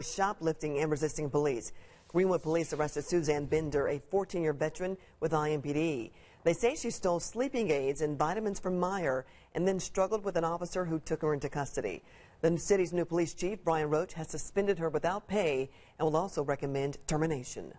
shoplifting and resisting police. Greenwood police arrested Suzanne Bender, a 14-year veteran with IMPD. They say she stole sleeping aids and vitamins from Meijer and then struggled with an officer who took her into custody. The city's new police chief, Brian Roach, has suspended her without pay and will also recommend termination.